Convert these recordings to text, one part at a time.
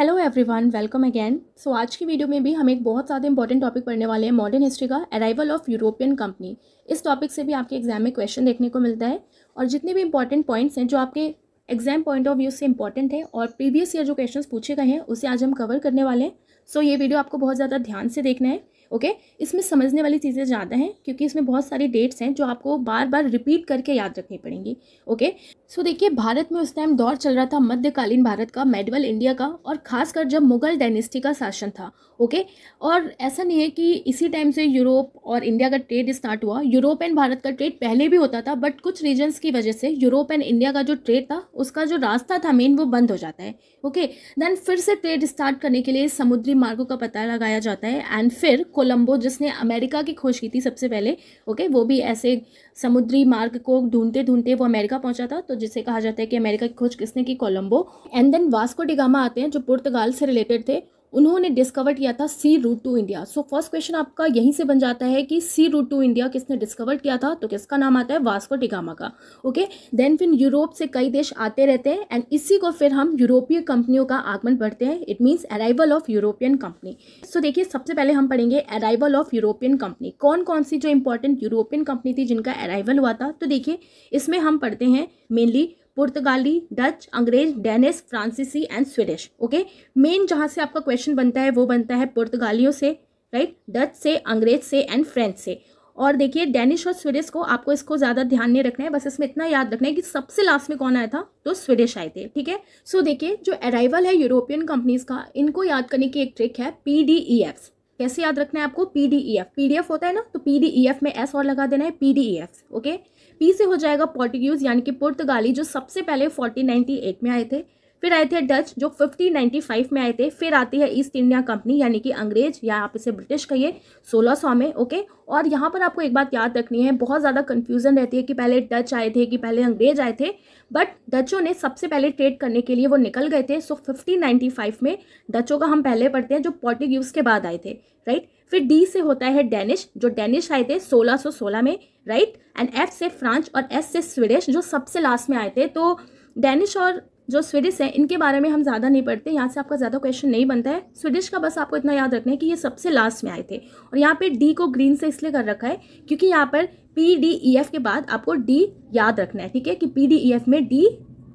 Hello everyone welcome again so आज की video में भी हम एक बहुत ज़्यादा इंपॉर्टेंट टॉपिक पढ़ने वाले हैं मॉडर्न हिस्ट्री का अराइवल ऑफ़ यूरोपियन कंपनी इस टॉपिक से भी आपके एग्ज़ाम में क्वेश्चन देखने को मिलता है और जितने भी इंपॉर्टेंट पॉइंट्स हैं जो आपके एग्ज़ाम पॉइंट ऑफ़ व्यू से इंपॉर्टेंट है और प्रीवियस ईयर जो क्वेश्चन पूछे गए हैं उसे आज हम कवर करने वाले हैं। सो so, ये वीडियो आपको बहुत ज़्यादा ध्यान से देखना है। ओके? इसमें समझने वाली चीज़ें ज़्यादा हैं, क्योंकि इसमें बहुत सारी डेट्स हैं जो आपको बार बार रिपीट करके याद रखनी पड़ेंगी, ओके? सो देखिए, भारत में उस टाइम दौर चल रहा था मध्यकालीन भारत का मेडवल इंडिया का, और खासकर जब मुगल डायनेस्टी का शासन था, ओके? और ऐसा नहीं है कि इसी टाइम से यूरोप और इंडिया का ट्रेड स्टार्ट हुआ। यूरोप एंड भारत का ट्रेड पहले भी होता था बट कुछ रीजन्स की वजह से यूरोप एंड इंडिया का जो ट्रेड था, उसका जो रास्ता था मेन वो बंद हो जाता है, ओके? देन फिर से ट्रेड स्टार्ट करने के लिए समुद्री मार्गों का पता लगाया जाता है एंड फिर कोलंबो, जिसने अमेरिका की खोज की थी सबसे पहले ओके वो भी ऐसे समुद्री मार्ग को ढूंढते ढूंढते वो अमेरिका पहुँचा था तो जिसे कहा जाता है कि अमेरिका की खोज किसने की? Columbus. And then Vasco da Gama आते हैं, जो पुर्तगाल से रिलेटेड थे उन्होंने डिस्कवर किया था sea route to India so first question आपका यहीं से बन जाता है कि सी रूट टू इंडिया किसने डिस्कवर किया था? तो किसका नाम आता है? वास्को टिगामा का. ओके देन फिर यूरोप से कई देश आते रहते हैं एंड इसी को फिर हम यूरोपीय कंपनियों का आगमन पढ़ते हैं. It means arrival of European company so देखिए, सबसे पहले हम पढ़ेंगे अराइवल ऑफ़ यूरोपियन कंपनी कौन कौन सी जो इंपॉर्टेंट यूरोपियन कंपनी थी जिनका अराइवल हुआ था? तो देखिए, इसमें हम पढ़ते हैं मेनली पुर्तगाली, डच, अंग्रेज़ डेनिस फ्रांसीसी एंड स्वीडिश ओके मेन जहाँ से आपका क्वेश्चन बनता है, वो बनता है पुर्तगालियों से राइट डच से, अंग्रेज़ से एंड फ्रेंच से। और देखिए, डेनिश और स्वीडिश को आपको इसको ज़्यादा ध्यान नहीं रखना है, बस इसमें इतना याद रखना है कि सबसे लास्ट में कौन आया था? तो स्वीडिश आए थे, ठीक है? सो देखिए, जो अराइवल है यूरोपियन कंपनीज़ का, इनको याद करने की एक ट्रिक है पी डी ई एफ़ कैसे याद रखना है आपको? P D E F P D F होता है ना तो पी डी ई एफ़ में एस और लगा देना है P D E F okay P से हो जाएगा पोर्टुगीज यानी कि पुर्तगाली, जो सबसे पहले 1498 में आए थे। फिर आए थे डच, जो 1595 में आए थे। फिर आती है ईस्ट इंडिया कंपनी, यानी कि अंग्रेज़, या आप इसे ब्रिटिश कहिए 1600 में, ओके? और यहाँ पर आपको एक बात याद रखनी है, बहुत ज़्यादा कन्फ्यूज़न रहती है कि पहले डच आए थे कि पहले अंग्रेज़ आए थे बट डचों ने सबसे पहले ट्रेड करने के लिए वो निकल गए थे। सो फिफ्टीन में डचों का हम पहले पढ़ते हैं, जो पोर्टुगीज के बाद आए थे राइट फिर डी से होता है डेनिश जो डेनिश आए थे 1616 में राइट एंड एफ़ से फ्रांच और एस से स्वीडिश जो सबसे लास्ट में आए थे। तो डेनिश और जो स्वीडिश है, इनके बारे में हम ज़्यादा नहीं पढ़ते, यहाँ से आपका ज़्यादा क्वेश्चन नहीं बनता है। स्वीडिश का बस आपको इतना याद रखना है कि ये सबसे लास्ट में आए थे। और यहाँ पे डी को ग्रीन से इसलिए कर रखा है, क्योंकि यहाँ पर पी डी ई एफ़ के बाद आपको डी याद रखना है, ठीक है? कि पी डी ई एफ़ में डी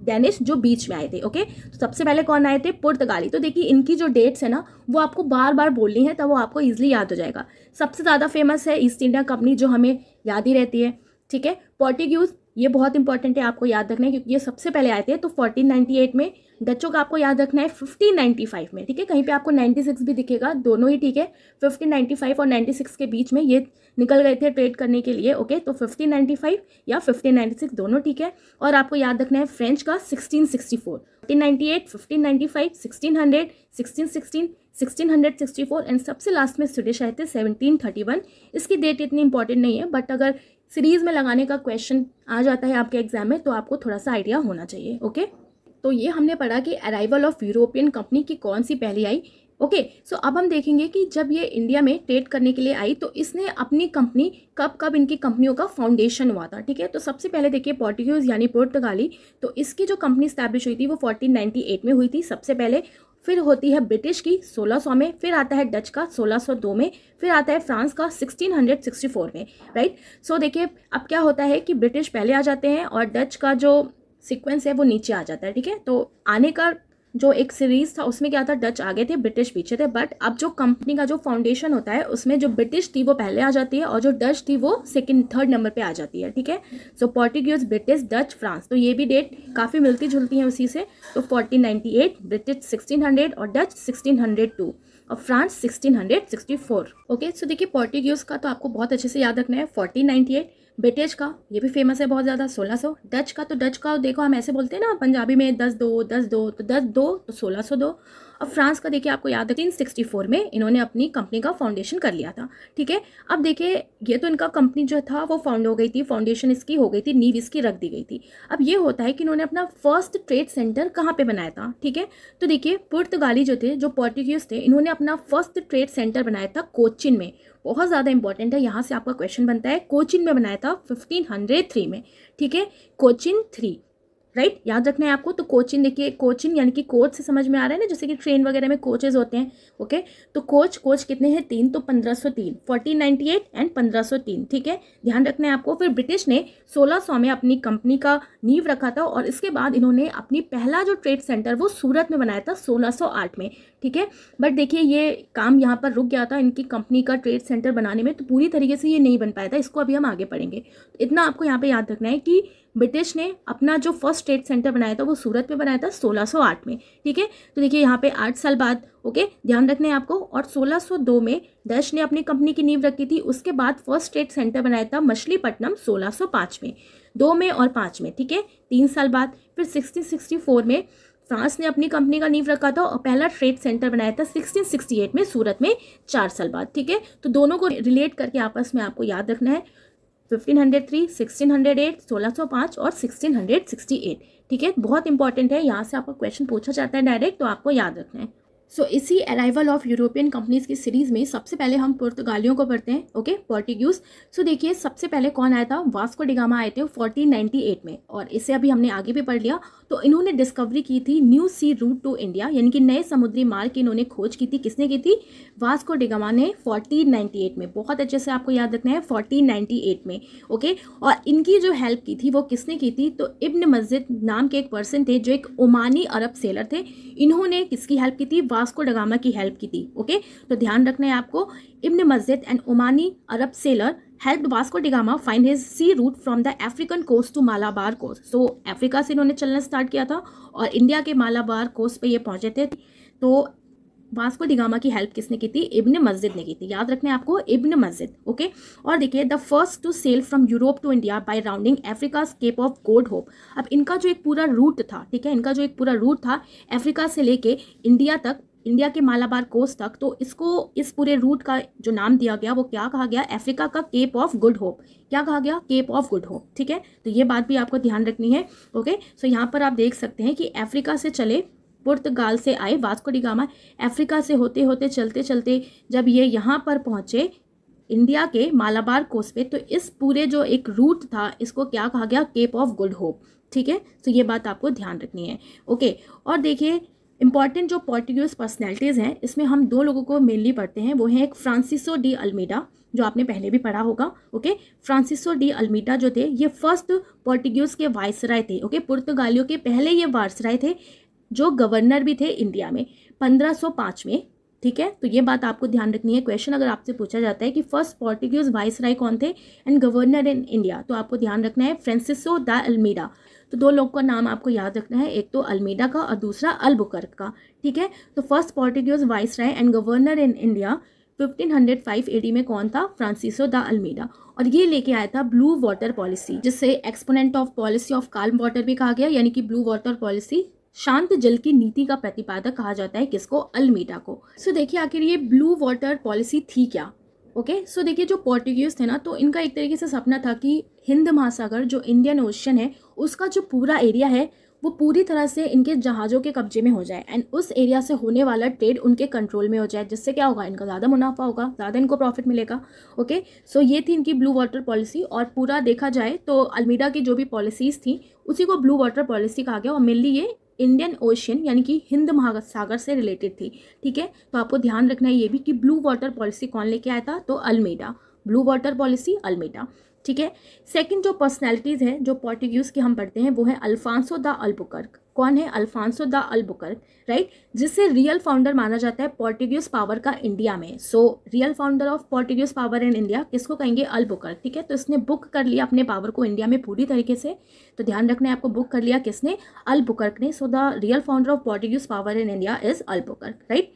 डेनिश जो बीच में आए थे ओके तो सबसे पहले कौन आए थे? पुर्तगाली। तो देखिए, इनकी जो डेट्स है ना, वो आपको बार बार बोलनी है, तब वो आपको ईजिली याद हो जाएगा। सबसे ज़्यादा फ़ेमस है ईस्ट इंडिया कंपनी जो हमें याद ही रहती है, ठीक है? पोर्टिग्यूज ये बहुत इंपॉर्टेंट है, आपको याद रखना है, क्योंकि ये सबसे पहले आए थे तो 1498 में डचों का आपको याद रखना है 1595 में, ठीक है? कहीं पे आपको 96 भी दिखेगा, दोनों ही ठीक है 1595 और 96 के बीच में ये निकल गए थे ट्रेड करने के लिए ओके तो 1595 या 1596 दोनों ठीक है, और आपको याद रखना है फ्रेंच का 1664 1598 1595 1600 1616 1664 एंड सबसे लास्ट में स्वीडिश आए थे 1731 इसकी डेट इतनी इंपॉर्टेंट नहीं है बट अगर सीरीज़ में लगाने का क्वेश्चन आ जाता है आपके एग्ज़ाम में तो आपको थोड़ा सा आइडिया होना चाहिए ओके तो ये हमने पढ़ा कि अराइवल ऑफ़ यूरोपियन कंपनी की कौन सी पहली आई ओके सो अब हम देखेंगे कि जब ये इंडिया में ट्रेड करने के लिए आई तो इसने अपनी कंपनी कब कब इनकी कंपनियों का फाउंडेशन हुआ था, ठीक है? तो सबसे पहले देखिए पोर्टुगीज यानी पुर्तगाली तो इसकी जो कंपनी स्टैब्लिश हुई थी वो 1498 में हुई थी सबसे पहले फिर होती है ब्रिटिश की 1600 में, फिर आता है डच का 1602 में, फिर आता है फ्रांस का 1664 में राइट सो देखिए, अब क्या होता है कि ब्रिटिश पहले आ जाते हैं और डच का जो सीक्वेंस है वो नीचे आ जाता है, ठीक है? तो आने का जो एक सीरीज़ था, उसमें क्या था डच आगे थे ब्रिटिश पीछे थे बट अब जो कंपनी का जो फाउंडेशन होता है, उसमें जो ब्रिटिश थी वो पहले आ जाती है और जो डच थी वो सेकंड थर्ड नंबर पे आ जाती है, ठीक है? So Portuguese British Dutch France तो ये भी डेट काफ़ी मिलती जुलती है उसी से। तो फोर्टीन ब्रिटिश सिक्सटीन और डच सिक्सटीन और फ्रांस 1664 ओके सो देखिए पोर्टुगीज का तो आपको बहुत अच्छे से याद रखना है। 1498 ब्रिटिश का, ये भी फ़ेमस है बहुत ज़्यादा, सोलह सौ। डच का तो डच का, देखो हम ऐसे बोलते हैं ना, पंजाबी में दस दो दस दो तो दस दो तो सोलह सौ दो। अब फ्रांस का देखिए आपको याद है तीन सिक्सटी फोर में इन्होंने अपनी कंपनी का फाउंडेशन कर लिया था, ठीक है? अब देखिए, ये तो इनका कंपनी जो था, वो फाउंड हो गई थी फाउंडेशन इसकी हो गई थी, नींव इसकी रख दी गई थी। अब ये होता है कि इन्होंने अपना फ़र्स्ट ट्रेड सेंटर कहाँ पर बनाया था, ठीक है? तो देखिए, पुर्तगाली जो थे, जो पोर्टुगीज थे, इन्होंने अपना फ़र्स्ट ट्रेड सेंटर बनाया था कोचिन में। बहुत ज़्यादा इंपॉर्टेंट है, यहाँ से आपका क्वेश्चन बनता है, कोचिन में बनाया था फिफ्टीन हंड्रेड थ्री में, ठीक है? कोचिन थ्री राइट याद रखना है आपको तो कोचिंग देखिए कोचिंग यानी कि कोच से समझ में आ रहा है ना, जैसे कि ट्रेन वगैरह में कोचेज होते हैं ओके तो कोच कोच कितने हैं? तीन तो पंद्रह सौ तीन फोर्टीन नाइन्टी एट एंड पंद्रह सौ तीन, ठीक है? ध्यान रखना है आपको, फिर ब्रिटिश ने सोलह में अपनी कंपनी का नींव रखा था और इसके बाद इन्होंने अपनी पहला जो ट्रेड सेंटर वो सूरत में बनाया था सोलह सौ आठ में, ठीक है? बट देखिए, ये काम यहाँ पर रुक गया था इनकी कंपनी का ट्रेड सेंटर बनाने में तो पूरी तरीके से ये नहीं बन पाया था। इसको अभी हम आगे पढ़ेंगे। इतना आपको यहाँ पर याद रखना है कि ब्रिटिश ने अपना जो फ़र्स्ट ट्रेड सेंटर बनाया था वो सूरत में बनाया था 1608 में, ठीक है? तो देखिए, यहाँ पे आठ साल बाद ओके? ध्यान रखना है आपको। और 1602 में डच ने अपनी कंपनी की नींव रखी थी। उसके बाद फ़र्स्ट ट्रेड सेंटर बनाया था मछलीपट्टनम 1605 में। दो में और पाँच में, ठीक है? तीन साल बाद, फिर सिक्सटीन में फ्रांस ने अपनी कंपनी का नींव रखा था और पहला ट्रेड सेंटर बनाया था 1668 में, सूरत में, चार साल बाद, ठीक है? तो दोनों को रिलेट करके आपस में आपको याद रखना है। Fifteen hundred three, sixteen hundred eight, सोलह सौ पाँच और सिक्सटीन हंड्रेड सिक्सटी एट, ठीक है? बहुत इंपॉर्टेंट है। यहाँ से आपका क्वेश्चन पूछा जाता है डायरेक्ट तो आपको याद रखना है। सो so, इसी अराइवल ऑफ़ यूरोपियन कंपनीज़ की सीरीज़ में सबसे पहले हम पुर्तगालियों को पढ़ते हैं ओके पोर्टिग्यूज सो देखिए सबसे पहले कौन आया था? वास्को डिगामा आए थे 1498 में और इसे अभी हमने आगे भी पढ़ लिया। तो इन्होंने डिस्कवरी की थी new sea route to India यानी कि नए समुद्री मार्ग की इन्होंने खोज की थी। किसने की थी? वास्को डिगामा ने 1498 में। बहुत अच्छे से आपको याद रखना है 1498 में ओके और इनकी जो हेल्प की थी वो किसने की थी? तो इब्न मस्जिद नाम के एक पर्सन थे जो एक ओमानी अरब सेलर थे। इन्होंने किसकी हेल्प की थी? वास्को डगामा की हेल्प की थी ओके तो ध्यान रखना है आपको Ibn Majid and Omani Arab sailor help Vasco da Gama find his sea route from the African coast to Malabar coast so Africa से इन्होंने चलना स्टार्ट किया था और इंडिया के मालाबार कोस्ट पे ये पहुँचे थे। तो वास्को डिगामा की हेल्प किसने की थी? इब्न मस्जिद ने की थी। याद रखने आपको इब्न मस्जिद ओके और देखिए the first to sail from Europe to India by rounding Africa Cape of Good Hope अब इनका जो एक पूरा रूट था, ठीक है? इनका जो एक पूरा रूट था अफ्रीका से लेके इंडिया तक इंडिया के मालाबार कोस्ट तक तो इसको, इस पूरे रूट का जो नाम दिया गया, वो क्या कहा गया? अफ्रीका का केप ऑफ़ गुड होप क्या कहा गया? केप ऑफ़ गुड होप ठीक है? तो ये बात भी आपको ध्यान रखनी है, ओके? सो यहाँ पर आप देख सकते हैं कि अफ्रीका से चले पुर्तगाल से आए वास्को डिगामा अफ्रीका से होते होते, चलते चलते जब ये यहाँ पर पहुँचे इंडिया के मालाबार कोस्ट पे तो इस पूरे जो एक रूट था, इसको क्या कहा गया? केप ऑफ़ गुड होप ठीक है? तो ये बात आपको ध्यान रखनी है, ओके? और देखिए इंपॉर्टेंट जो पोर्टुगीज पर्सनैलिटीज़ हैं, इसमें हम दो लोगों को मेनली पढ़ते हैं। वो हैं एक फ्रांसिसो डी अल्मीडा जो आपने पहले भी पढ़ा होगा ओके फ्रांसिसो डी अल्मीडा जो थे, ये फ़र्स्ट पोर्टुगीज के वायसराय थे ओके पुर्तगालियों के पहले ये वायसराय थे, जो गवर्नर भी थे इंडिया में 1505 में, ठीक है? तो ये बात आपको ध्यान रखनी है। क्वेश्चन अगर आपसे पूछा जाता है कि फ़र्स्ट पोर्टुगीज वाइसराय कौन थे एंड गवर्नर इन इंडिया तो आपको ध्यान रखना है फ्रांसिसो द अल्मीडा तो दो लोग का नाम आपको याद रखना है एक तो अल्मीडा का और दूसरा अलबुकर्क का ठीक है? तो first Portuguese viceroy and governor in India 1505 AD में कौन था? फ्रांसिसो द अल्मीडा और ये लेके आया था ब्लू वाटर पॉलिसी जिससे exponent of policy of calm water भी कहा गया यानी कि ब्लू वाटर पॉलिसी शांत जल की नीति का प्रतिपादक कहा जाता है किसको? अल्मीडा को। सो so, देखिए आखिर ये ब्लू वाटर पॉलिसी थी क्या? ओके? सो देखिए जो पोर्टुगीज थे ना तो इनका एक तरीके से सपना था कि हिंद महासागर, जो इंडियन ओशन है, उसका जो पूरा एरिया है, वो पूरी तरह से इनके जहाज़ों के कब्जे में हो जाए एंड उस एरिया से होने वाला ट्रेड उनके कंट्रोल में हो जाए, जिससे क्या होगा, इनका ज़्यादा मुनाफा होगा, ज़्यादा इनको प्रॉफिट मिलेगा ओके सो ये थी इनकी ब्लू वाटर पॉलिसी और पूरा देखा जाए तो अलमीडा की जो भी पॉलिसीज़ थी, उसी को ब्लू वाटर पॉलिसी कहा गया और मेनली ये इंडियन ओशियन यानी कि हिंद महासागर से रिलेटेड थी। ठीक है? तो आपको ध्यान रखना है ये भी कि ब्लू वाटर पॉलिसी कौन लेके आया था? तो Almeida blue water policy Almeida ठीक है? सेकंड जो पर्सनैलिटीज़ है, जो पोर्टुगीज़ की हम पढ़ते हैं, वो है अल्फांसो द अल्बुकर्क कौन है? अल्फांसो द अल्बुकर्क राइट जिससे रियल फाउंडर माना जाता है पोर्टुगीज पावर का इंडिया में. So real founder of Portuguese power in India किसको कहेंगे? अल्बुकर्क ठीक है? तो इसने बुक कर लिया अपने पावर को इंडिया में पूरी तरीके से. तो ध्यान रखना है आपको बुक कर लिया किसने? अल्बुकर्क ने. So the real founder of Portuguese power in India is Albuquerque right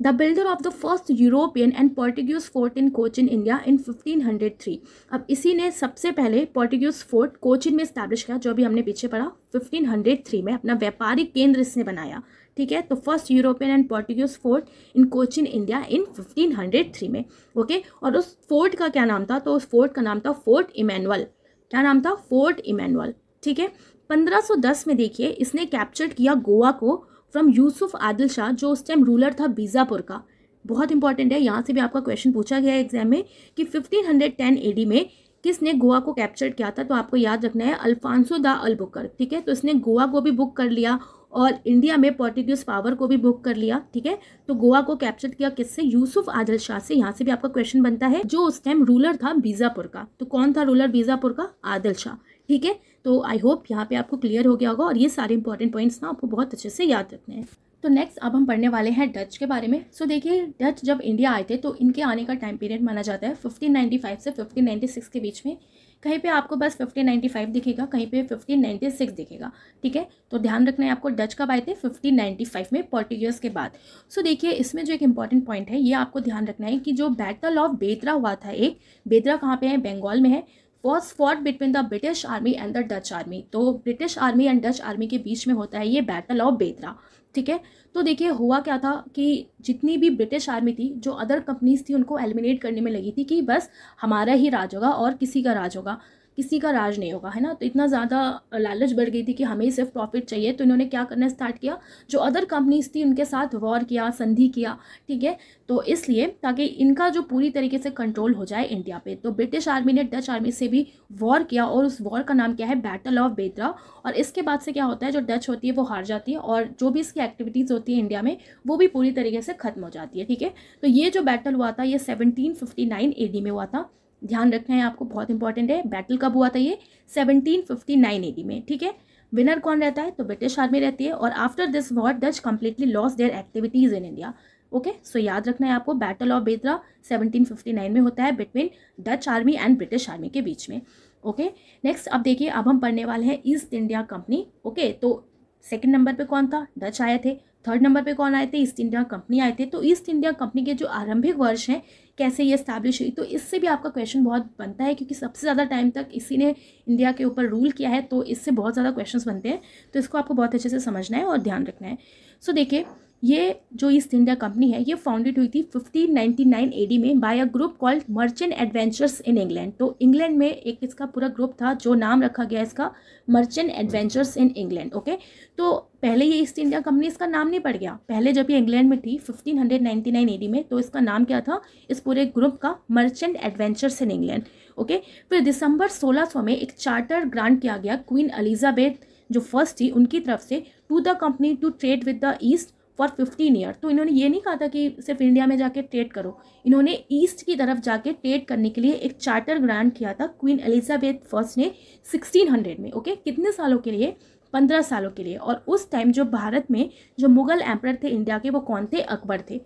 the builder of the first European and Portuguese fort in India in 1503 अब इसी ने सबसे पहले पोर्टुगीज फोर्ट कोचिन में स्टैब्लिश किया, जो अभी हमने पीछे पढ़ा 1503 में। अपना व्यापारिक केंद्र इसने बनाया, ठीक है? तो first European and Portuguese fort in Cochin India in 1503 में ओके और उस फोर्ट का क्या नाम था? तो उस फोर्ट का नाम था फोर्ट इमैनुअल क्या नाम था? फोर्ट इमैनुअल ठीक है? 1510 में देखिए, इसने कैप्चर किया गोवा को फ्रॉम यूसुफ आदिल शाह जो उस टाइम रूलर था बीजापुर का। बहुत इंपॉर्टेंट है, यहाँ से भी आपका क्वेश्चन पूछा गया है एग्ज़ाम में कि 1510 एडी में किसने गोवा को कैप्चर किया था तो आपको याद रखना है, अल्फांसो दा अलबुकर, ठीक है? तो इसने गोवा को भी बुक कर लिया और इंडिया में पोर्टुगीज पावर को भी बुक कर लिया, ठीक है? तो गोवा को कैप्चर किया किससे? यूसुफ आदिल शाह से। यहाँ से भी आपका क्वेश्चन बनता है, जो उस टाइम रूलर था बीजापुर का। तो कौन था रूलर बीजापुर का? आदिल शाह, ठीक है? तो आई होप यहाँ पे आपको क्लियर हो गया होगा और ये सारे इंपॉर्टेंट पॉइंट्स ना आपको बहुत अच्छे से याद रखने हैं। तो नेक्स्ट अब हम पढ़ने वाले हैं डच के बारे में। सो so, देखिए डच जब इंडिया आए थे तो इनके आने का टाइम पीरियड माना जाता है 1595 से 1596 के बीच में। कहीं पे आपको बस 1595 दिखेगा कहीं पे 1596 दिखेगा ठीक है? तो ध्यान रखना है आपको डच कब आए थे? 1595 में पोर्टुगीज के बाद। सो so, देखिए इसमें जो एक इंपॉर्टेंट पॉइंट है ये आपको ध्यान रखना है कि जो बैटल ऑफ़ बेतरा हुआ था एक बेतरा कहाँ पे है? बंगाल में है। Was fought between the British army and the Dutch army तो British army and Dutch army के बीच में होता है ये बैटल ऑफ़ बेतरा ठीक है? तो देखिए, हुआ क्या था कि जितनी भी ब्रिटिश आर्मी थी, जो अदर कंपनीज़ थी, उनको एलिमिनेट करने में लगी थी कि बस हमारा ही राज होगा और किसी का राज होगा। किसी का राज नहीं होगा, है ना? तो इतना ज़्यादा लालच बढ़ गई थी कि हमें सिर्फ़ प्रॉफिट चाहिए। तो इन्होंने क्या करना स्टार्ट किया? जो अदर कंपनीज़ थी, उनके साथ वॉर किया, संधि किया, ठीक है? तो इसलिए ताकि इनका जो पूरी तरीके से कंट्रोल हो जाए इंडिया पे। तो ब्रिटिश आर्मी ने डच आर्मी से भी वॉर किया और उस वॉर का नाम क्या है? बैटल ऑफ़ बेतरा और इसके बाद से क्या होता है? जो डच होती है, वो हार जाती है और जो भी इसकी एक्टिविटीज़ होती है इंडिया में, वो भी पूरी तरीके से ख़त्म हो जाती है, ठीक है? तो ये जो बैटल हुआ था, ये सेवनटीन फिफ्टी में हुआ था। ध्यान रखना है, आपको बहुत इंपॉर्टेंट है। बैटल कब हुआ था ये? सेवनटीन फिफ्टी 1759 एडी में, ठीक है? विनर कौन रहता है? तो ब्रिटिश आर्मी रहती है और after this war Dutch completely loss their activities in India okay so याद रखना है आपको बैटल ऑफ़ बेदरा 1759 में होता है between Dutch army and British army के बीच में ओके okay? नेक्स्ट अब देखिए, अब हम पढ़ने वाले हैं ईस्ट इंडिया कंपनी ओके तो सेकंड नंबर पे कौन था? डच आए थे। थर्ड नंबर पे कौन आए थे? ईस्ट इंडिया कंपनी आए थे। तो ईस्ट इंडिया कंपनी के जो आरंभिक वर्ष हैं कैसे ये इस्टेब्लिश हुई? तो इससे भी आपका क्वेश्चन बहुत बनता है, क्योंकि सबसे ज़्यादा टाइम तक इसी ने इंडिया के ऊपर रूल किया है तो इससे बहुत ज़्यादा क्वेश्चन बनते हैं। तो इसको आपको बहुत अच्छे से समझना है और ध्यान रखना है। सो देखिए ये जो ईस्ट इंडिया कंपनी है, ये फाउंडेड हुई थी 1599 एडी में by a group called merchant adventurers in England तो इंग्लैंड में एक इसका पूरा ग्रुप था, जो नाम रखा गया इसका merchant adventurers in England okay तो पहले ये ईस्ट इंडिया कंपनी इसका नाम नहीं पड़ गया। पहले जब ये इंग्लैंड में थी 1599 एडी में तो इसका नाम क्या था? इस पूरे ग्रुप का merchant adventurers in England okay फिर दिसंबर 1600 में एक चार्टर ग्रांट किया गया क्वीन एलिजाबेथ जो फ़र्स्ट थी, उनकी तरफ़ से to the company to trade with the East for fifteen year. तो इन्होंने ये नहीं कहा था कि सिर्फ़ इंडिया में जाके ट्रेड करो। इन्होंने ईस्ट की तरफ़ जाके ट्रेड करने के लिए एक चार्टर ग्रांट किया था, क्वीन एलिजाबेथ फ़र्स्ट ने सिक्सटीन हंड्रेड में, ओके? कितने सालों के लिए? पंद्रह सालों के लिए। और उस टाइम जो भारत में जो मुगल एम्पर थे इंडिया के, वो कौन थे? अकबर थे।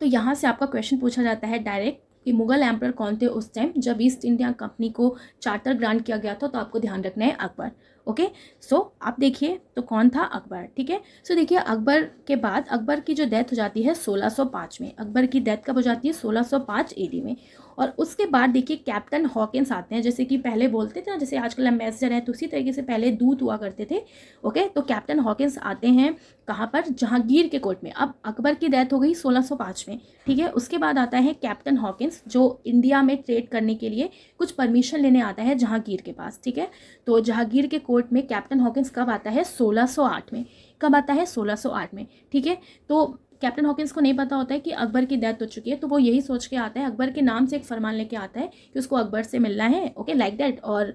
तो यहाँ से आपका क्वेश्चन पूछा जाता है डायरेक्ट कि मुगल एम्पर कौन थे उस टाइम जब ईस्ट इंडिया कंपनी को चार्टर ग्रांट किया गया था तो आपको ध्यान रखना है अकबर। ओके? सो आप देखिए तो कौन था अकबर, ठीक है? सो देखिए, अकबर के बाद, अकबर की जो डेथ हो जाती है 1605 में। अकबर की डेथ कब हो जाती है? 1605 एडी में। और उसके बाद देखिए कैप्टन हॉकिंस आते हैं, जैसे कि पहले बोलते थे ना, जैसे आजकल एम्बेसडर हैं तो उसी तरीके से पहले दूत हुआ करते थे ओके तो कैप्टन हॉकिंस आते हैं कहाँ पर? जहांगीर के कोर्ट में। अब अकबर की डेथ हो गई 1605 में, ठीक है? उसके बाद आता है कैप्टन हॉकिंस जो इंडिया में ट्रेड करने के लिए कुछ परमिशन लेने आता है जहांगीर के पास, ठीक है? तो जहांगीर के कोर्ट में कैप्टन हॉकिंस कब आता है? 1608 में। कब आता है? 1608 में, ठीक है? तो कैप्टन हॉकिंस को नहीं पता होता है कि अकबर की डेथ हो चुकी है तो वो यही सोच के आता है, अकबर के नाम से एक फरमान लेके आता है कि उसको अकबर से मिलना है ओके लाइक दैट और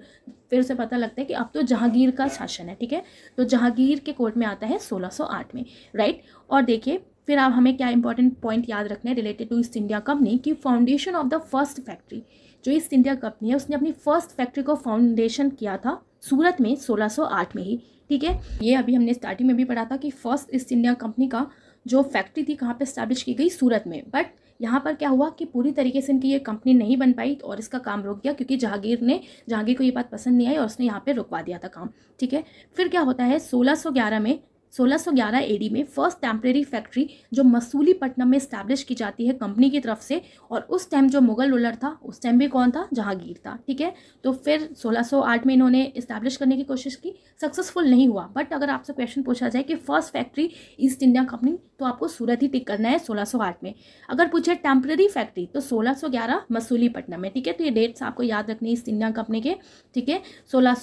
फिर उसे पता लगता है कि अब तो जहांगीर का शासन है, ठीक है? तो जहांगीर के कोर्ट में आता है 1608 में राइट और देखिए, फिर आप हमें क्या इंपॉर्टेंट पॉइंट याद रखना है related to East India Company की foundation of the first factory जो ईस्ट इंडिया कंपनी है, उसने अपनी फ़र्स्ट फैक्ट्री को फाउंडेशन किया था सूरत में 1608 में ही, ठीक है? ये अभी हमने स्टार्टिंग में भी पढ़ा था कि फ़र्स्ट ईस्ट इंडिया कंपनी का जो फैक्ट्री थी, कहाँ पे इस्टेब्लिश की गई? सूरत में। बट यहाँ पर क्या हुआ कि पूरी तरीके से इनकी ये कंपनी नहीं बन पाई और इसका काम रुक गया क्योंकि जहांगीर ने, जहांगीर को ये बात पसंद नहीं आई और उसने यहाँ पे रुकवा दिया था काम। ठीक है? फिर क्या होता है? 1611 में 1611 एडी में फ़र्स्ट टेम्प्रेरी फैक्ट्री जो मसूलीपट्टनम में इस्टेब्लिश की जाती है कंपनी की तरफ़ से, और उस टाइम जो मुगल रूलर था, उस टाइम भी कौन था? जहांगीर था, ठीक है? तो फिर 1608 में इन्होंने इस्टेब्लिश करने की कोशिश की। सक्सेसफुल नहीं हुआ बट अगर आपसे क्वेश्चन पूछा जाए कि first factory East India Company तो आपको सूरत ही टिक करना है 1608 में। अगर पूछे टेम्प्रेरी फैक्ट्री तो 1611 मसूलीपट्टनम में, ठीक है? तो ये डेट्स आपको याद रखनी ईस्ट इंडिया कंपनी के, ठीक है? सोलह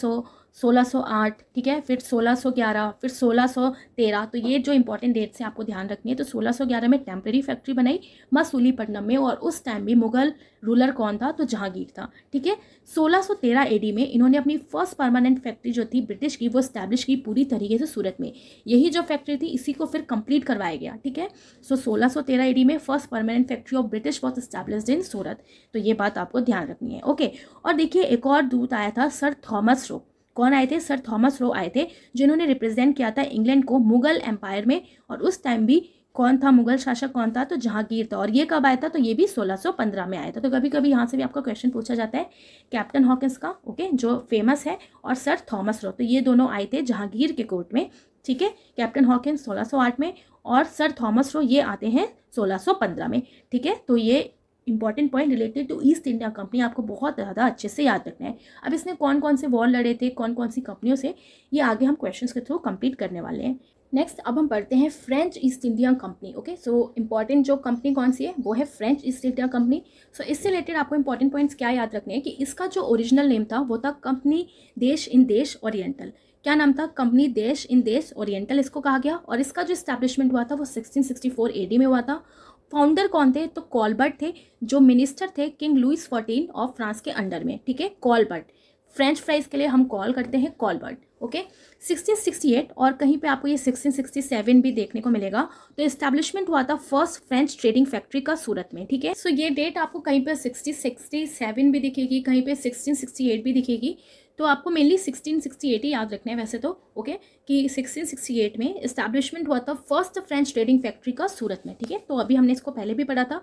1608 ठीक है? फिर 1611 फिर 1613 तो ये जो इंपॉर्टेंट डेट्स हैं आपको ध्यान रखनी है तो 1611 में टेम्प्रेरी फैक्ट्री बनाई मसूलीपट्टनम में और उस टाइम भी मुगल रूलर कौन था? तो जहांगीर था, ठीक है? 1613 एडी में इन्होंने अपनी फ़र्स्ट परमानेंट फैक्ट्री जो थी ब्रिटिश की, वो स्टैब्लिश की पूरी तरीके से सूरत में। यही जो फैक्ट्री थी, इसी को फिर कंप्लीट करवाया गया, ठीक है? सो सोलह सौ तेरह एडी में first permanent factory of British was establish in Surat तो ये बात आपको ध्यान रखनी है ओके और देखिए, एक और दूत आया था, सर थॉमस रो कौन आए थे? सर थॉमस रो आए थे, जिन्होंने रिप्रेजेंट किया था इंग्लैंड को मुगल एम्पायर में, और उस टाइम भी कौन था? मुगल शासक कौन था? तो जहांगीर था। और ये कब आया था? तो ये भी 1615 में आया था। तो कभी कभी यहाँ से भी आपका क्वेश्चन पूछा जाता है कैप्टन हॉकिंस का ओके जो फ़ेमस है, और सर थॉमस रो। तो ये दोनों आए थे जहांगीर के कोर्ट में, ठीक है? कैप्टन हॉकिंस 1608 में, और सर थॉमस रो ये आते हैं 1615 में, ठीक है? तो ये important point related to East India Company आपको बहुत ज़्यादा अच्छे से याद रखना है। अब इसने कौन कौन से वॉर लड़े थे कौन कौन सी कंपनियों से ये आगे हम क्वेश्चंस के थ्रू कंप्लीट करने वाले हैं। नेक्स्ट अब हम पढ़ते हैं French East India Company okay so important जो कंपनी कौन सी है, वो है French East India Company so इससे रिलेटेड आपको इंपॉर्टेंट पॉइंट्स क्या याद रखने हैं कि इसका जो ओरिजिनल नेम था, वो था कंपनी देश इन देश ओरिएंटल क्या नाम था? कंपनी देश इन देश ओरिएंटल इसको कहा गया। और इसका जो इस्टेब्लिशमेंट हुआ था, वो 1664 एडी में हुआ था। फाउंडर कौन थे? तो कॉलबर्ट थे, जो मिनिस्टर थे King Louis Fourteen of France के अंडर में, ठीक है? कॉलबर्ट। फ्रेंच फ्राइज के लिए हम कॉल करते हैं कॉलबर्ट ओके 1668 और कहीं पे आपको ये 1667 भी देखने को मिलेगा। तो इस्टेब्लिशमेंट हुआ था फ़र्स्ट फ्रेंच ट्रेडिंग फैक्ट्री का सूरत में, ठीक है? सो ये डेट आपको कहीं पे 1667 भी दिखेगी, कहीं पे 1668 भी दिखेगी। तो आपको मेनली 1668 ही याद रखना है वैसे तो ओके कि 1668 में इस्टेब्लिशमेंट हुआ था फ़र्स्ट फ्रेंच ट्रेडिंग फैक्ट्री का सूरत में, ठीक है? तो अभी हमने इसको पहले भी पढ़ा था।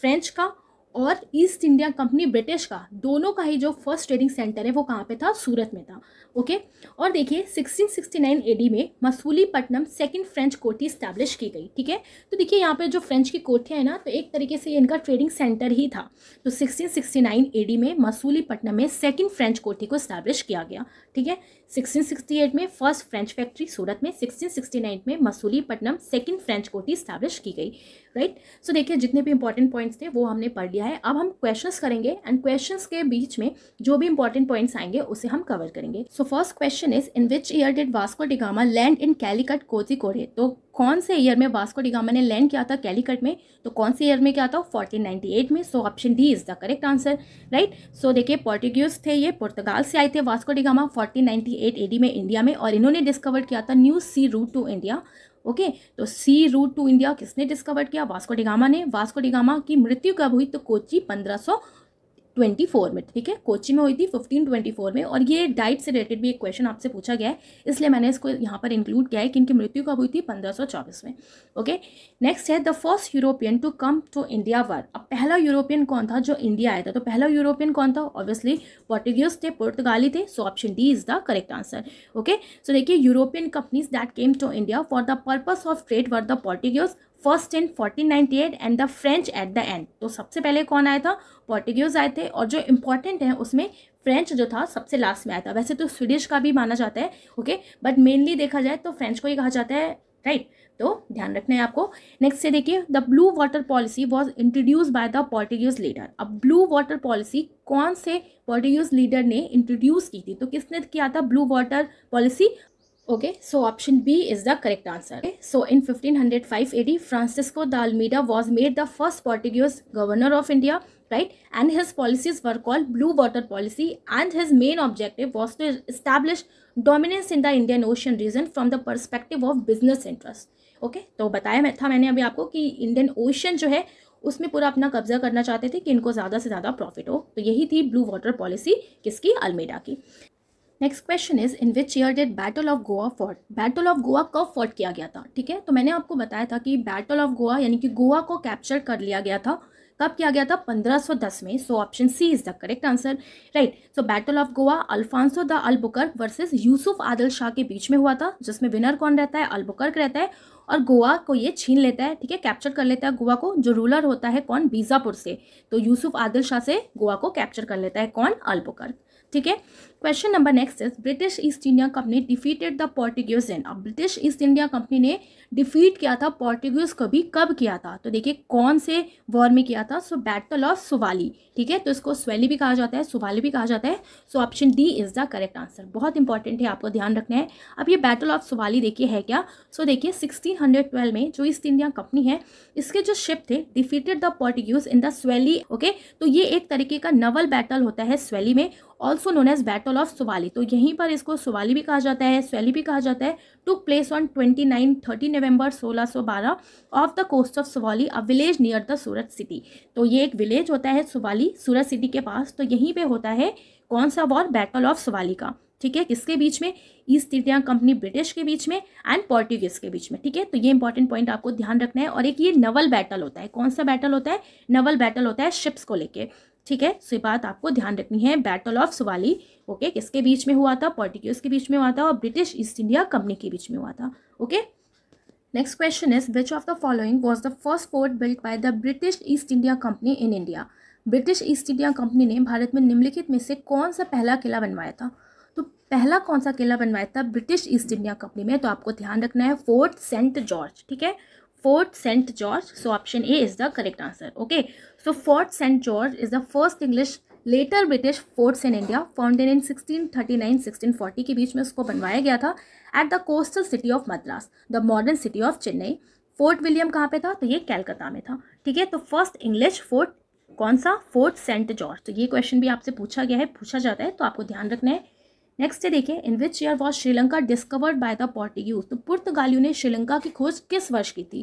फ्रेंच का और ईस्ट इंडिया कंपनी ब्रिटिश का, दोनों का ही जो फ़र्स्ट ट्रेडिंग सेंटर है, वो कहाँ पे था? सूरत में था ओके और देखिए 1669 एडी में मसूलीपट्टनम सेकंड फ्रेंच कोठी स्टैब्लिश की गई, ठीक है? तो देखिए, यहाँ पे जो फ्रेंच की कोठियाँ है ना तो एक तरीके से इनका ट्रेडिंग सेंटर ही था। तो 1669 एडी में मसूलीपट्टनम में सेकेंड फ्रेंच कोठी को स्टैब्लिश किया गया, ठीक है? 1668 में फ़र्स्ट फ्रेंच फैक्ट्री सूरत में 1669 में मसूलीपट्टनम सेकंड फ्रेंच कोठी स्टैब्लिश की गई राइट सो देखिए, जितने भी इंपॉर्टेंट पॉइंट्स थे, वो हमने पढ़ लिया। है। अब हम क्वेश्चंस करेंगे एंड क्वेश्चंस के बीच में जो भी इंपॉर्टेंट पॉइंट्स आएँगे, उसे हम कवर करेंगे। So first question is in which year did Vasco da Gama land in Calicut Kozhikode तो कौन से ईयर में वास्को डिगामा ने लैंड किया था कैलिकट में? तो कौन से ईयर में क्या था? 1498 में। So option D is the correct answer right so देखिए पोर्टुगीज थे ये पुर्तगाल से आए थे वास्को डिगामा 1498 एडी में इंडिया में और इन्होंने डिस्कवर किया था new sea route to India okay? तो सी रूट टू इंडिया किसने डिस्कवर किया? वास्को डिगामा ने। वास्को डिगामा की मृत्यु कब हुई? तो कोची पंद्रह ट्वेंटी फोर में, ठीक है? कोची में हुई थी फिफ्टीन ट्वेंटी फोर में और ये डाइट से रिलेटेड भी एक क्वेश्चन आपसे पूछा गया है, इसलिए मैंने इसको यहाँ पर इंक्लूड किया है कि इनकी मृत्यु कब हुई थी? पंद्रह सौ चौबीस में ओके नेक्स्ट है the first European to come to India were अब पहला यूरोपियन कौन था जो इंडिया आया था? तो पहला यूरोपियन कौन था? ऑब्वियसली पोर्टुगीज थे पुर्तगाली थे so option D is the correct answer okay so देखिए European companies that came to India for the purpose of trade were the Portuguese first in 1498 and the French at the end. तो सबसे पहले कौन आया था? Portuguese आए थे और जो इम्पोर्टेंट है, उसमें फ्रेंच जो था, सबसे लास्ट में आया था। वैसे तो स्वीडिश का भी माना जाता है ओके बट मेनली देखा जाए तो फ्रेंच को ही कहा जाता है राइट right? तो ध्यान रखना है आपको। नेक्स्ट से देखिए the blue water policy was introduce by the Portuguese leader अब ब्लू वाटर पॉलिसी कौन से पोर्टुगीज लीडर ने इंट्रोड्यूस की थी? तो किसने किया था? Blue water policy okay so option B is the correct answer so in fifteen hundred five AD Francisco d'Almeida was made the first Portuguese governor of India right and his policies were called blue water policy and his main objective was to establish dominance in the Indian Ocean region from the perspective of business interest okay तो बताया था मैंने अभी आपको कि Indian ocean जो है, उसमें पूरा अपना कब्जा करना चाहते थे कि इनको ज़्यादा से ज़्यादा प्रॉफिट हो। तो यही थी ब्लू वाटर पॉलिसी किसकी? अल्मीडा की। Next question is in which year did battle of Goa fought battle of Goa कब फोर्ट किया गया था? ठीक है? तो मैंने आपको बताया था कि बैटल ऑफ़ गोवा यानी कि गोवा को कैप्चर कर लिया गया था। कब किया गया था? 1510 में। So option C is the correct answer right so battle of Goa Alfonso the Albuquerque versus Yusuf Adil Shah के बीच में हुआ था, जिसमें विनर कौन रहता है? अलबुकर रहता है। और गोवा को ये छीन लेता है, ठीक है? कैप्चर कर लेता है गोवा को। जो रूलर होता है कौन? बीजापुर से। तो यूसुफ आदिल शाह से गोवा को कैप्चर कर लेता है कौन? अलबुकर ठीक है? Question number next is British East India Company defeated the Portuguese in अब ब्रिटिश ईस्ट इंडिया कंपनी ने डिफीट किया था पोर्टुगीज को भी कब किया था? तो देखिए कौन से वॉर में किया था? सो बैटल ऑफ़ सुवाली ठीक है? तो इसको स्वेली भी कहा जाता है सुवाली भी कहा जाता है। So option D is the correct answer बहुत इंपॉर्टेंट है आपको ध्यान रखना है। अब ये बैटल ऑफ़ सुवाली देखिए है क्या? सो so, देखिए सिक्सटीन में जो ईस्ट इंडिया कंपनी है इसके जो शिप थे defeated the Portuguese in the Swally okay तो ये एक तरीके का नवल बैटल होता है स्वेली में। Also known as battle of Suvali तो यहीं पर इसको सुवाली भी कहा जाता है स्वैली भी कहा जाता है took place on twenty nine thirty नवंबर सोलह सौ बारह off the coast of Suvali a village near the Surat city तो ये एक विलेज होता है सुवाली सूरत सिटी के पास. तो यहीं पर होता है कौन सा वॉर बैटल ऑफ़ सुवाली का. ठीक है? किसके बीच में? ईस्ट इंडिया कंपनी ब्रिटिश के बीच में एंड पोर्टुगीज के बीच में. ठीक है? तो ये इंपॉर्टेंट पॉइंट आपको ध्यान रखना है और एक ये नवल बैटल होता है. कौन सा बैटल होता है? नवल बैटल होता है शिप्स को लेके. ठीक है? सो, ये बात आपको ध्यान रखनी है। बैटल ऑफ़ सुवाली ओके किसके बीच में हुआ था? पोर्टिक्यूज के बीच में हुआ था और ब्रिटिश ईस्ट इंडिया कंपनी के बीच में हुआ था okay next question is which of the following was the first fort built by the British East India Company in India British East India Company ने भारत में निम्नलिखित में से कौन सा पहला किला बनवाया था? तो पहला कौन सा किला बनवाया था? ब्रिटिश ईस्ट इंडिया कंपनी में तो आपको ध्यान रखना है फोर्ट सेंट जॉर्ज ठीक है? Fort St. George. So, option A is the correct answer. Okay. So, Fort St. George is the first English later British forts in India founded in 1639-1640 के बीच में उसको बनवाया गया था at the coastal city of Madras the modern city of Chennai Fort William कहाँ पे था तो ये कैलकाता में था ठीक है तो फ़र्स्ट इंग्लिश फोर्ट कौन सा फोर्ट सेंट जॉर्ज तो ये क्वेश्चन भी आपसे पूछा गया है, पूछा जाता है तो आपको ध्यान रखना है नेक्स्ट देखिए in which year was Sri Lanka discovered by the Portuguese तो पुर्तगालियों ने श्रीलंका की खोज किस वर्ष की थी?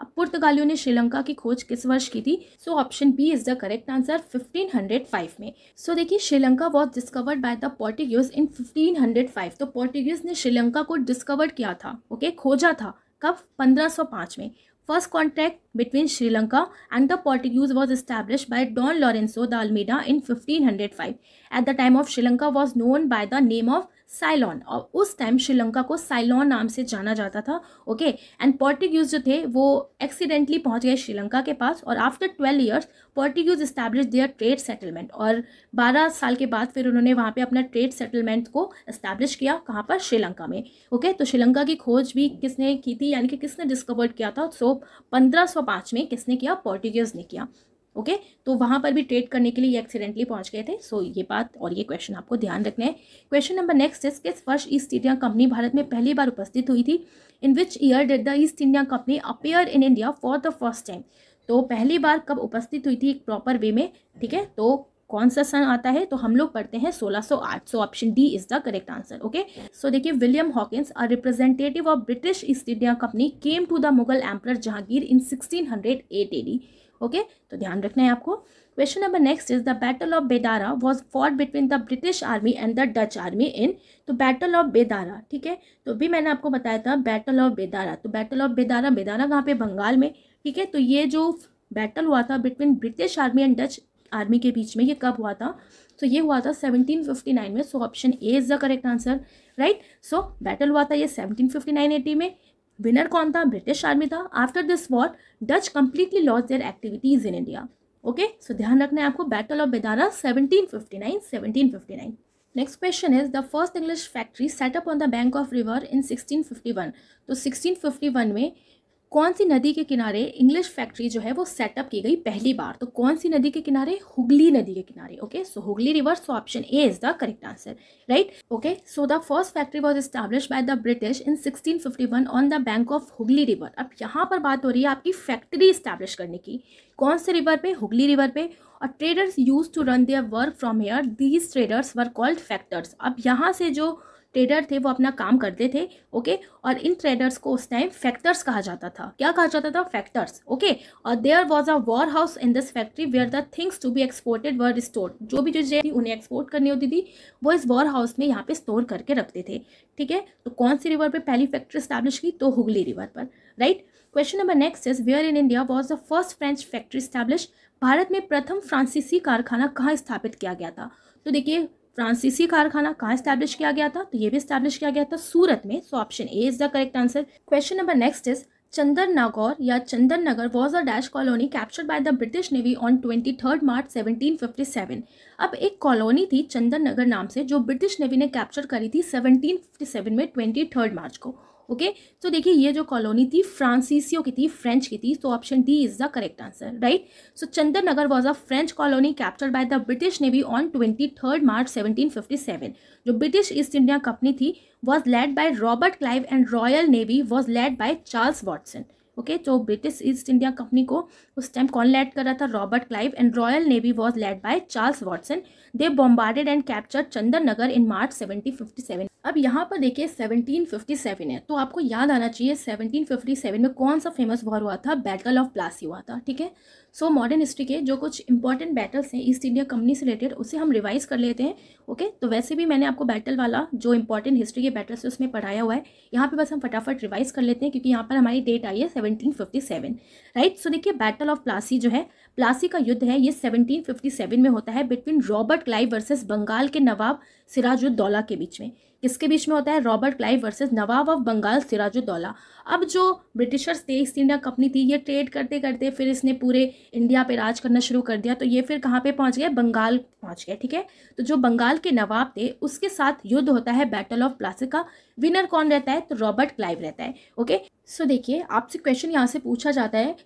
अब पुर्तगालियों ने श्रीलंका की खोज किस वर्ष की थी? So option B is the correct answer 1505 में। सो so, देखिए Sri Lanka was discovered by the Portuguese in 1505 तो पोर्टुगीज ने श्रीलंका को डिस्कवर किया था ओके okay? खोजा था कब? 1505 में। First contact between Sri Lanka and the Portuguese was established by Don Lorenzo de Almeida in 1505. At the time of Sri Lanka was known by the name of साइलॉन। और उस time Sri Lanka को साइलॉन नाम से जाना जाता था ओके एंड पोर्टुगीज जो थे, वो एक्सीडेंटली पहुँच गए श्रीलंका के पास और after twelve years Portuguese establish their trade settlement और बारह साल के बाद फिर उन्होंने वहाँ पे अपना ट्रेड सेटलमेंट को इस्टेब्लिश किया कहाँ पर? श्रीलंका में ओके तो श्रीलंका की खोज भी किसने की थी? यानी कि किसने डिस्कवर किया था? सो पंद्रह में किसने किया? पोर्टुगीज ने किया। ओके तो वहाँ पर भी ट्रेड करने के लिए ये एक्सीडेंटली पहुँच गए थे। सो ये बात और ये क्वेश्चन आपको ध्यान रखना है। क्वेश्चन नंबर नेक्स्ट इज़ किस वर्ष ईस्ट इंडिया कंपनी भारत में पहली बार उपस्थित हुई थी? In which year did the East India Company appear in India for the first time तो पहली बार कब उपस्थित हुई थी एक प्रॉपर वे में, ठीक है? तो कौन सा सन आता है तो हम लोग पढ़ते हैं 1608 so option D is the correct answer okay so देखिए William Hawkins a representative of British East India Company came to the Mughal emperor Jahangir in 1608 AD okay तो ध्यान रखना है आपको। Question number next is the battle of Bedara was fought between the British army and the Dutch army in तो battle of बेदारा ठीक है? तो भी मैंने आपको बताया था बैटल ऑफ़ बेदारा तो बैटल ऑफ़ बेदारा बेदारा कहाँ पे? बंगाल में, ठीक है? तो ये जो बैटल हुआ था between British army and Dutch army के बीच में, ये कब हुआ था? तो ये हुआ था 1759 में। So option A is the correct answer right so battle हुआ था ये 1759 एटी में। विनर कौन था? ब्रिटिश आर्मी था। After this war Dutch completely loss their activities in India okay so ध्यान रखना है आपको battle of Bedara 1759 1759 next question is the first English factory set up on the bank of river in 1651 तो 1651 में कौन सी नदी के किनारे इंग्लिश फैक्ट्री जो है वो सेटअप की गई पहली बार? तो कौन सी नदी के किनारे? हुगली नदी के किनारे okay so Hooghly river so option A is the correct answer right okay so the first factory was establish by the British in 1651 on the bank of Hooghly river अब यहाँ पर बात हो रही है आपकी फैक्ट्री स्टैब्लिश करने की। कौन से रिवर पे? हुगली रिवर पे। और traders use to run their work from here these traders were called factors अब यहाँ से जो ट्रेडर थे, वो अपना काम करते थे ओके और इन ट्रेडर्स को उस टाइम फैक्टर्स कहा जाता था। क्या कहा जाता था? फैक्टर्स ओके और there was a warehouse in this factory where the things to be exported were store जो भी जो चीज़ें उन्हें एक्सपोर्ट करनी होती थी, वो इस वॉर हाउस में यहाँ पे स्टोर करके रखते थे, ठीक है? तो कौन सी रिवर पर पहली फैक्ट्री स्टैब्लिश की? तो हुगली रिवर पर right question number next is where in India was the first French factory establish Bharat में प्रथम फ्रांसीसी कारखाना कहाँ स्थापित किया गया था? तो देखिए फ्रांसीसी कारखाना कहाँ स्टैब्लिश किया गया था? तो ये भी स्टैब्लिश किया गया था सूरत में। So option A is the correct answer question number next is Chandan Nagaur या Chandan Nagar was a dash colony captured by the British navy on twenty third March seventeen fifty seven अब एक colony थी चंदन नगर नाम से, जो British navy ने capture करी थी सेवनटीन फिफ्टी सेवन में ट्वेंटी थर्ड मार्च को। ओके तो देखिए, ये जो कॉलोनी थी, फ्रांसीसियो की थी, फ्रेंच की थी तो option D is the correct answer right so Chandan Nagar was a French colony captured by the British navy on twenty third March seventeen fifty seven जो ब्रिटिश ईस्ट इंडिया कंपनी थी was led by Robert Clive and royal navy was led by Charles Watson okay, जो British East India company को उस time कौन led कर रहा था? Robert Clive and royal navy was led by Charles Watson they bombarded and capture Chandan Nagar in March seventeen fifty seven अब यहाँ पर देखिए 1757 है। तो आपको याद आना चाहिए 1757 में कौन सा फ़ेमस वॉर हुआ था? बैटल ऑफ़ प्लासी हुआ था, ठीक है? सो मॉडर्न हिस्ट्री के जो कुछ इंपॉर्टेंट बैटल्स हैं ईस्ट इंडिया कंपनी से रिलेटेड उसे हम रिवाइज कर लेते हैं ओके तो वैसे भी मैंने आपको बैटल वाला जो इंपॉर्टेंट हिस्ट्री के बैटल्स है, उसमें पढ़ाया हुआ है। यहाँ पे बस हम फटाफट रिवाइज कर लेते हैं, क्योंकि यहाँ पर हमारी डेट आई है सेवन राइट सो देखिए बैटल ऑफ़ प्लासी जो है प्लासी का युद्ध है, ये 1757 में होता है between Robert Clive versus Bengal के नवाब सिराजुद्दौला के बीच में। किसके बीच में होता है? Robert Clive versus nawab of Bengal Sirajuddaulah. अब जो ब्रिटिशर्स थे, ईस्ट इंडिया कंपनी थी, ये ट्रेड करते करते फिर इसने पूरे इंडिया पे राज करना शुरू कर दिया तो ये फिर कहाँ पे पहुँच गए बंगाल पहुँच गए ठीक है? तो जो बंगाल के नवाब थे, उसके साथ युद्ध होता है बैटल ऑफ़ प्लासी का विनर कौन रहता है? तो रॉबर्ट क्लाइव रहता है ओके सो देखिए, आपसे क्वेश्चन यहाँ से पूछा जाता है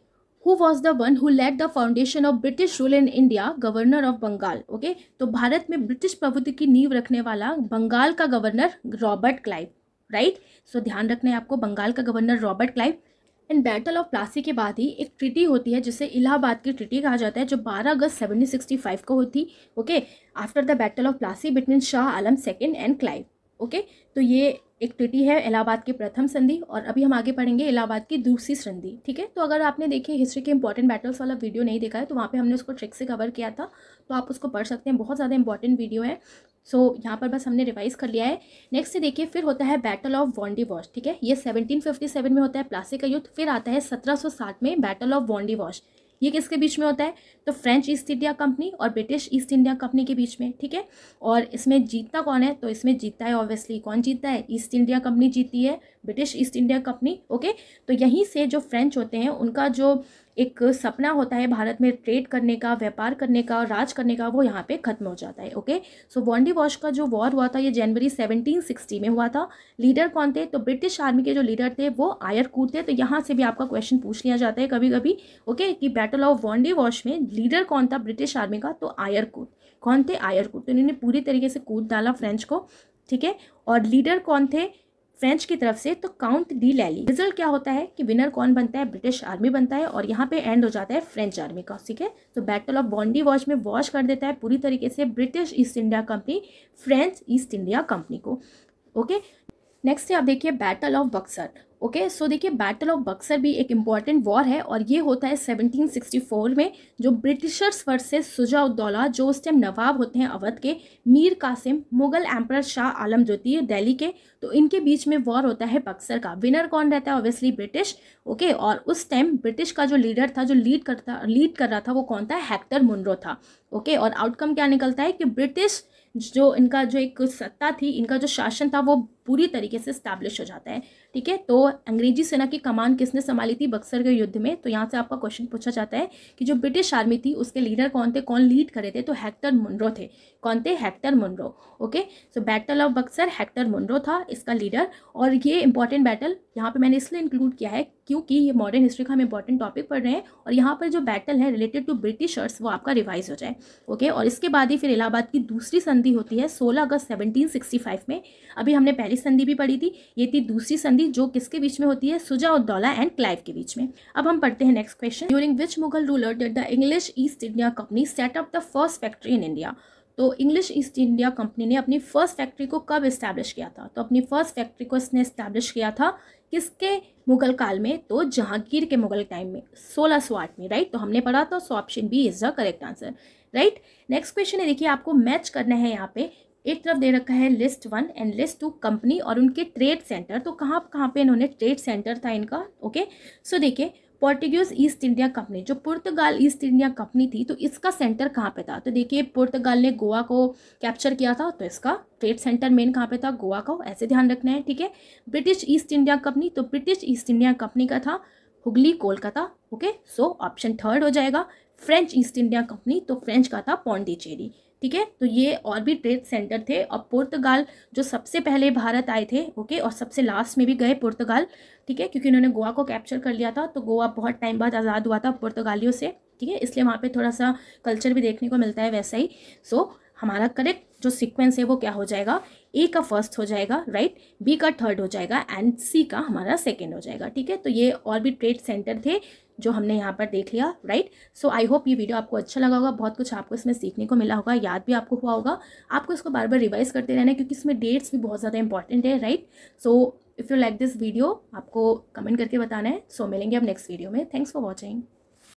who was the one who laid the foundation of British rule in India governor of Bengal okay तो भारत में ब्रिटिश प्रभुत्व की नींव रखने वाला बंगाल का governor Robert Clive right so ध्यान रखना है आपको बंगाल का governor Robert Clive in battle of Plassey के बाद ही एक ट्रिटी होती है, जिसे इलाहाबाद की ट्रिटी कहा जाता है, जो 12 अगस्त 1765 को होती okay after the battle of Plassey between Shah Alam second and Clive okay तो ये एक ट्रिटी है इलाहाबाद की प्रथम संधि और अभी हम आगे पढ़ेंगे इलाहाबाद की दूसरी संधि ठीक है? तो अगर आपने देखिए हिस्ट्री के इंपॉर्टेंट बैटल्स वाला वीडियो नहीं देखा है तो वहाँ पे हमने उसको ट्रिक से कवर किया था तो आप उसको पढ़ सकते हैं। बहुत ज़्यादा इंपॉर्टेंट वीडियो है सो so, यहाँ पर बस हमने रिवाइज कर लिया है। नेक्स्ट देखिए फिर होता है बैटल ऑफ़ वॉन्डी वॉश ठीक है? ये 1757 में होता है प्लासी का युद्ध फिर आता है 1760 में बैटल ऑफ़ वॉन्डी वॉश ये किसके बीच में होता है? तो फ्रेंच ईस्ट इंडिया कंपनी और ब्रिटिश ईस्ट इंडिया कंपनी के बीच में, ठीक है? और इसमें जीतता कौन है? तो इसमें जीतता है ऑब्वियसली कौन जीतता है? ईस्ट इंडिया कंपनी जीती है British East India company okay तो यहीं से जो फ्रेंच होते हैं, उनका जो एक सपना होता है भारत में ट्रेड करने का, व्यापार करने का, राज करने का, वो यहाँ पे खत्म हो जाता है ओके सो वॉन्डी वॉश का जो वॉर हुआ था, ये जनवरी 1760 में हुआ था। लीडर कौन थे? तो ब्रिटिश आर्मी के जो लीडर थे, वो आयर कूट थे। तो यहाँ से भी आपका क्वेश्चन पूछ लिया जाता है कभी कभी ओके कि बैटल ऑफ़ वॉन्डी वॉश में लीडर कौन था ब्रिटिश आर्मी का? तो आयर कूट कौन थे? आयर कूट तो इन्होंने पूरी तरीके से कूद डाला फ्रेंच को, ठीक है? और लीडर कौन थे? फ्रेंच की तरफ़ से तो काउंट डी लैली रिज़ल्ट क्या होता है कि विनर कौन बनता है? ब्रिटिश आर्मी बनता है और यहाँ पे एंड हो जाता है फ्रेंच आर्मी का, ठीक है? तो बैटल ऑफ़ बॉन्डी वॉश में वॉश कर देता है पूरी तरीके से British East India company French East India company को ओके नेक्स्ट है आप देखिए battle of Buxar okay so देखिए बैटल ऑफ़ बक्सर भी एक इंपॉर्टेंट वॉर है और ये होता है 1764 में जो ब्रिटिशर्स वर्सेस सुजाउद्दौला जो उस टाइम नवाब होते हैं अवध के मीर कासिम मुगल एम्पर शाह आलम ज्योति दिल्ली के तो इनके बीच में वॉर होता है बक्सर का। विनर कौन रहता है? ऑब्वियसली ब्रिटिश ओके और उस टाइम ब्रिटिश का जो लीडर था, जो लीड करता लीड कर रहा था, वो कौन था? हेक्टर मुनरो था ओके और आउटकम क्या निकलता है कि ब्रिटिश जो इनका जो एक सत्ता थी, इनका जो शासन था, वो पूरी तरीके से स्टैब्लिश हो जाता है। ठीक है? तो अंग्रेज़ी सेना की कमान किसने संभाली थी? बक्सर के युद्ध में। तो यहाँ से आपका क्वेश्चन पूछा जाता है कि जो ब्रिटिश आर्मी थी, उसके लीडर कौन थे? कौन लीड करे थे? तो हेक्टर मुनरो थे। कौन थे? Hector Munro okay so battle of Buxar Hector Munro था इसका लीडर और ये इंपॉर्टेंट बैटल यहाँ पर मैंने इसलिए इंक्लूड किया है क्योंकि ये मॉडर्न हिस्ट्री का हम इंपॉर्टेंट टॉपिक पढ़ रहे हैं और यहाँ पर जो बैटल है रिलेटेड टू ब्रिटिशर्स वो आपका रिवाइज हो जाए। ओके और इसके बाद ही फिर इलाहाबाद की दूसरी संधि होती है, सोलह अगस्त सेवनटीन में। अभी हमने पहली संधि भी पढ़ी थी, ये थी दूसरी संधि जो किसके बीच में होती है? सुजाउद्दौला एंड क्लाइव के बीच में। अब हम पढ़ते हैं next question during which Mughal ruler did the English East India company set up the first factory in India तो इंग्लिश ईस्ट इंडिया कंपनी ने अपनी फ़र्स्ट फैक्ट्री को कब इस्टेब्लिश किया था? तो अपनी फ़र्स्ट फैक्ट्री को इसने इस्टेब्लिश किया था किसके? मुगल काल में तो जहांगीर के मुगल टाइम में, सोलह सौ आठ में राइट तो हमने पढ़ा था so option B is the correct answer right next question है, देखिए आपको मैच करना है यहाँ पे एक तरफ़ दे रखा है list one and list two company और उनके ट्रेड सेंटर तो कहाँ कहाँ पे इन्होंने ट्रेड सेंटर था इनका? ओके सो देखिए पोर्टुगीज ईस्ट इंडिया कंपनी जो पुर्तगाल ईस्ट इंडिया कंपनी थी तो इसका सेंटर कहाँ पे था? तो देखिए, पुर्तगाल ने गोवा को कैप्चर किया था तो इसका ट्रेड सेंटर मेन कहाँ पे था? गोवा का। ऐसे ध्यान रखना है, ठीक है? ब्रिटिश ईस्ट इंडिया कंपनी तो ब्रिटिश ईस्ट इंडिया कंपनी का था, Hooghly Kolkata okay so option third हो जाएगा। फ्रेंच ईस्ट इंडिया कंपनी तो फ्रेंच का था पौंडीचेरी ठीक है? तो ये और भी ट्रेड सेंटर थे। और पुर्तगाल, जो सबसे पहले भारत आए थे ओके और सबसे लास्ट में भी गए पुर्तगाल, ठीक है? क्योंकि उन्होंने गोवा को कैप्चर कर लिया था तो गोवा बहुत टाइम बाद आज़ाद हुआ था पुर्तगालियों से, ठीक है? इसलिए वहाँ पे थोड़ा सा कल्चर भी देखने को मिलता है वैसा ही। सो हमारा करेक्ट जो सीक्वेंस है वो क्या हो जाएगा? ए का फ़र्स्ट हो जाएगा राइट बी का थर्ड हो जाएगा एंड सी का हमारा सेकेंड हो जाएगा, ठीक है? तो ये और भी ट्रेड सेंटर थे जो हमने यहाँ पर देख लिया राइट सो आई होप ये वीडियो आपको अच्छा लगा होगा। बहुत कुछ आपको इसमें सीखने को मिला होगा याद भी आपको हुआ होगा। आपको इसको बार बार रिवाइज करते रहना क्योंकि इसमें डेट्स भी बहुत ज़्यादा इंपॉर्टेंट है right so if you like this video आपको कमेंट करके बताना है। सो so, मिलेंगे अब नेक्स्ट वीडियो में। Thanks for watching